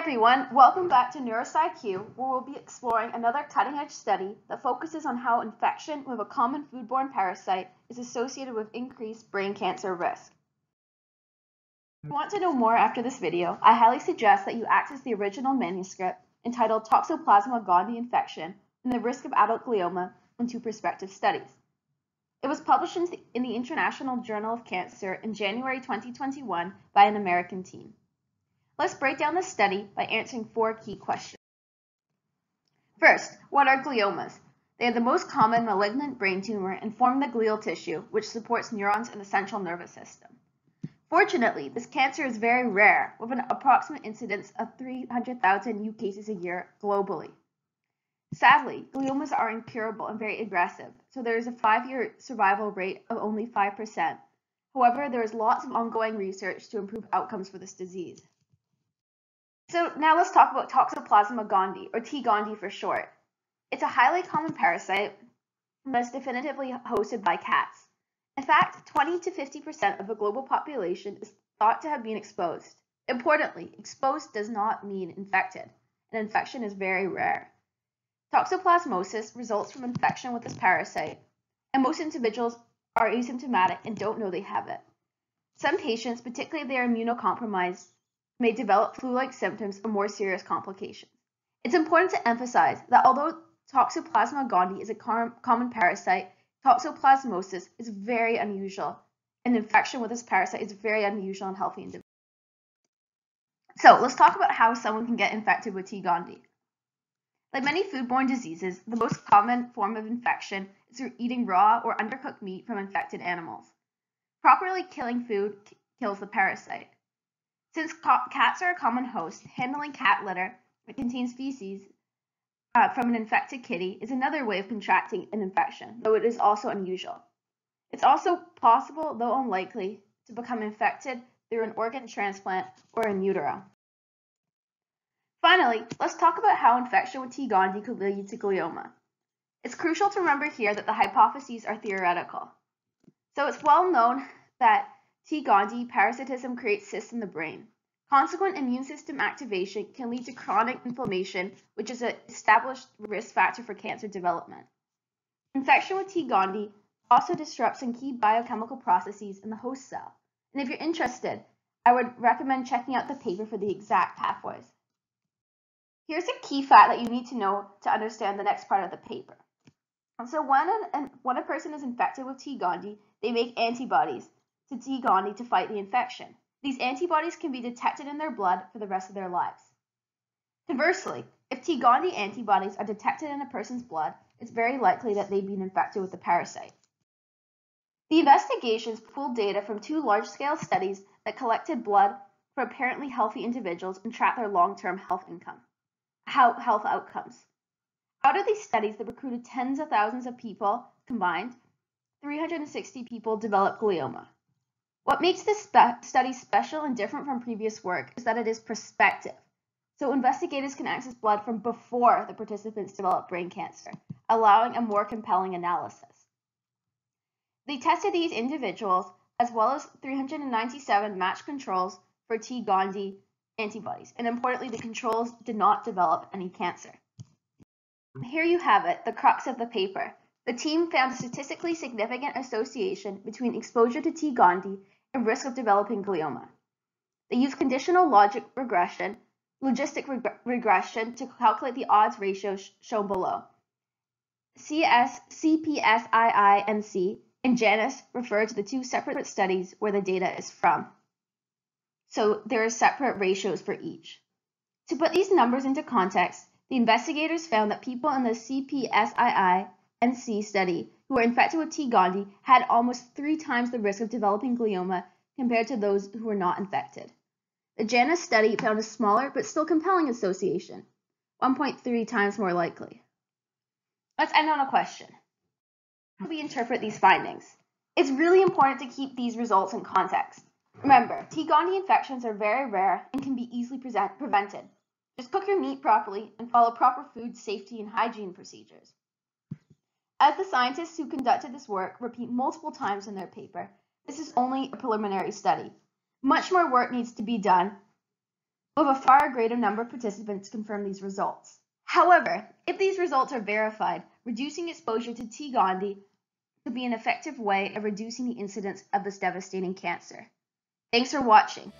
everyone, welcome back to NeurosciQ, where we'll be exploring another cutting-edge study that focuses on how infection with a common foodborne parasite is associated with increased brain cancer risk. If you want to know more after this video, I highly suggest that you access the original manuscript entitled Toxoplasma gondii Infection and the Risk of Adult Glioma in Two Prospective Studies. It was published in the International Journal of Cancer in January 2021 by an American team. Let's break down the study by answering four key questions. First, what are gliomas? They are the most common malignant brain tumor and form the glial tissue, which supports neurons in the central nervous system. Fortunately, this cancer is very rare, with an approximate incidence of 300,000 new cases a year globally. Sadly, gliomas are incurable and very aggressive, so there is a five-year survival rate of only 5%. However, there is lots of ongoing research to improve outcomes for this disease. So now let's talk about Toxoplasma gondii, or T. gondii for short. It's a highly common parasite is definitively hosted by cats. In fact, 20 to 50% of the global population is thought to have been exposed. Importantly, exposed does not mean infected. An infection is very rare. Toxoplasmosis results from infection with this parasite, and most individuals are asymptomatic and don't know they have it. Some patients, particularly if they are immunocompromised, may develop flu-like symptoms or more serious complications. It's important to emphasize that although Toxoplasma gondii is a com common parasite, toxoplasmosis is very unusual. An infection with this parasite is very unusual in healthy individuals. So let's talk about how someone can get infected with T. gondii. Like many foodborne diseases, the most common form of infection is through eating raw or undercooked meat from infected animals. Properly killing food kills the parasite. Since cats are a common host, handling cat litter that contains feces uh, from an infected kitty is another way of contracting an infection, though it is also unusual. It's also possible, though unlikely, to become infected through an organ transplant or in utero. Finally, let's talk about how infection with T. gondii could lead to glioma. It's crucial to remember here that the hypotheses are theoretical. So it's well known that T. gondii parasitism creates cysts in the brain. Consequent immune system activation can lead to chronic inflammation, which is an established risk factor for cancer development. Infection with T. gondii also disrupts some key biochemical processes in the host cell. And if you're interested, I would recommend checking out the paper for the exact pathways. Here's a key fact that you need to know to understand the next part of the paper. And so when, an, when a person is infected with T. gondii, they make antibodies to gondii to fight the infection. These antibodies can be detected in their blood for the rest of their lives. Conversely, if T. gondii antibodies are detected in a person's blood, it's very likely that they've been infected with the parasite. The investigations pooled data from two large-scale studies that collected blood from apparently healthy individuals and tracked their long-term health income, health outcomes. Out of these studies that recruited tens of thousands of people combined, 360 people developed glioma. What makes this spe study special and different from previous work is that it is prospective. So investigators can access blood from before the participants develop brain cancer, allowing a more compelling analysis. They tested these individuals as well as 397 matched controls for T. gondii antibodies, and importantly, the controls did not develop any cancer. Here you have it, the crux of the paper. The team found a statistically significant association between exposure to T. gondii and risk of developing glioma. They used conditional logic regression, logistic reg regression to calculate the odds ratios shown below. CS, CPSII and C and JANUS refer to the two separate studies where the data is from. So there are separate ratios for each. To put these numbers into context, the investigators found that people in the CPSII and C study who were infected with T. gondii had almost three times the risk of developing glioma compared to those who were not infected. The JANUS study found a smaller but still compelling association, 1.3 times more likely. Let's end on a question. How do we interpret these findings? It's really important to keep these results in context. Remember, T. gondii infections are very rare and can be easily prevented. Just cook your meat properly and follow proper food safety and hygiene procedures. As the scientists who conducted this work repeat multiple times in their paper, this is only a preliminary study. Much more work needs to be done with a far greater number of participants to confirm these results. However, if these results are verified, reducing exposure to T. gondii could be an effective way of reducing the incidence of this devastating cancer. Thanks for watching.